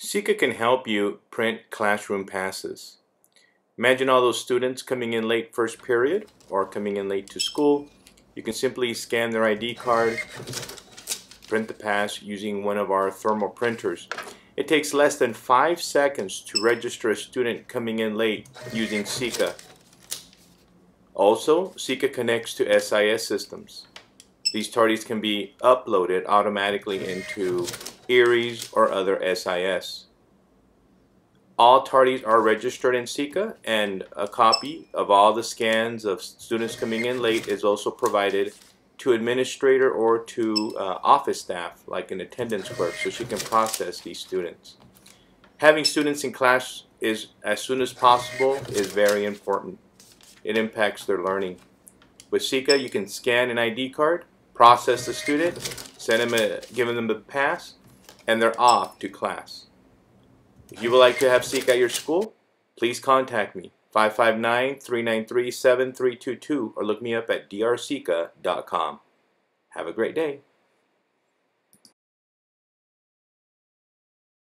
SSICA can help you print classroom passes. Imagine all those students coming in late first period or coming in late to school. You can simply scan their ID card, print the pass using one of our thermal printers. It takes less than five seconds to register a student coming in late using SSICA. Also, SSICA connects to SIS systems. These tardies can be uploaded automatically into Aeries or other SIS. All tardies are registered in SSICA and a copy of all the scans of students coming in late is also provided to administrator or to uh, office staff like an attendance clerk so she can process these students. Having students in class is as soon as possible is very important. It impacts their learning. With SSICA you can scan an ID card, process the student, send them a, give them the pass, and they're off to class. If you would like to have Seek at your school, please contact me 559-393-7322 or look me up at drseeka.com. Have a great day.